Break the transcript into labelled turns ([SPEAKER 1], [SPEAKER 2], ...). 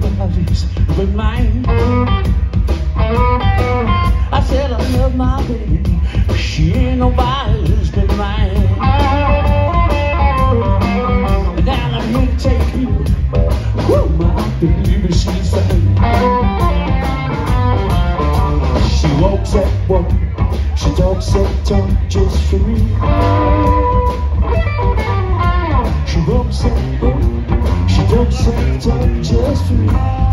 [SPEAKER 1] but mine. I said I love my baby, she ain't nobody's but mine. And Now I'm here to take you, whoo, my baby, she's fine. She walks that walk, she talks that talk just for me. Talk